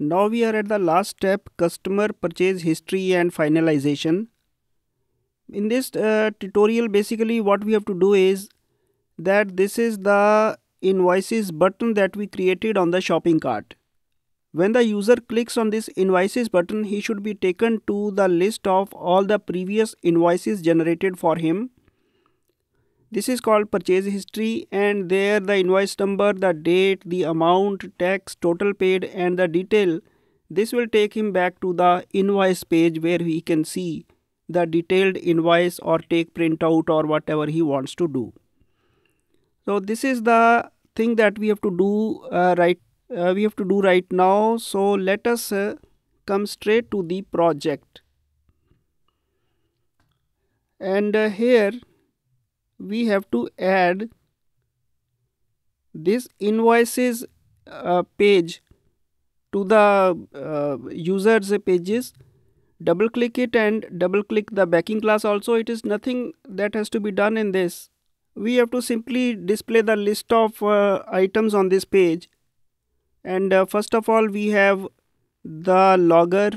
Now we are at the last step customer purchase history and finalization. In this uh, tutorial basically what we have to do is that this is the invoices button that we created on the shopping cart. When the user clicks on this invoices button he should be taken to the list of all the previous invoices generated for him this is called purchase history and there the invoice number, the date, the amount, tax, total paid and the detail. This will take him back to the invoice page where he can see the detailed invoice or take printout or whatever he wants to do. So this is the thing that we have to do uh, right uh, we have to do right now. So let us uh, come straight to the project. And uh, here we have to add this invoices uh, page to the uh, users pages. Double click it and double click the backing class also. It is nothing that has to be done in this. We have to simply display the list of uh, items on this page. And uh, first of all we have the logger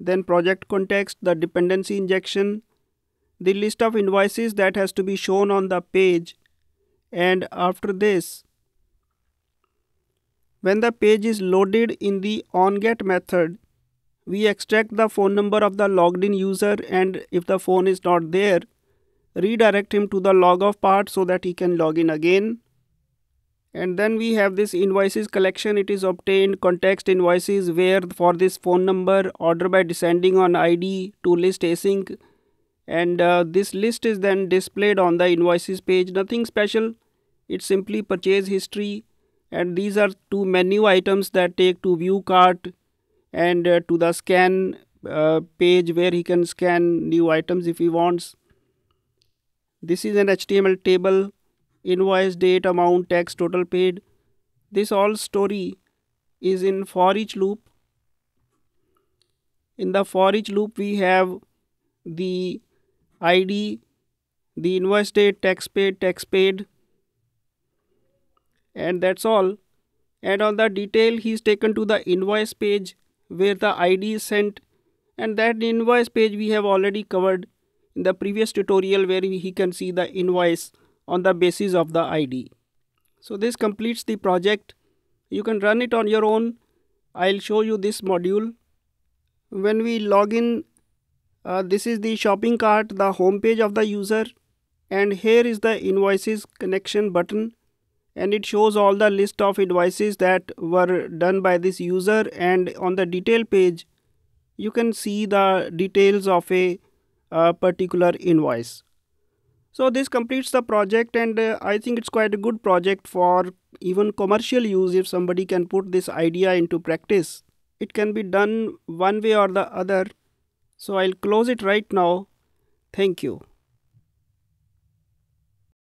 then project context the dependency injection the list of invoices that has to be shown on the page. And after this when the page is loaded in the onGet method we extract the phone number of the logged in user and if the phone is not there redirect him to the log off part so that he can log in again. And then we have this invoices collection. It is obtained context invoices where for this phone number order by descending on id to list async and uh, this list is then displayed on the invoices page. Nothing special. It's simply purchase history. And these are two menu items that take to view cart and uh, to the scan uh, page where he can scan new items if he wants. This is an html table invoice date amount tax total paid. This all story is in for each loop. In the for each loop we have the ID, the invoice date, tax paid, tax paid, and that's all. And on the detail, he is taken to the invoice page where the ID is sent, and that invoice page we have already covered in the previous tutorial where he can see the invoice on the basis of the ID. So this completes the project. You can run it on your own. I'll show you this module. When we log in uh, this is the shopping cart the home page of the user and here is the invoices connection button and it shows all the list of invoices that were done by this user and on the detail page you can see the details of a, a particular invoice. So this completes the project and uh, i think it's quite a good project for even commercial use if somebody can put this idea into practice. It can be done one way or the other so I'll close it right now. Thank you.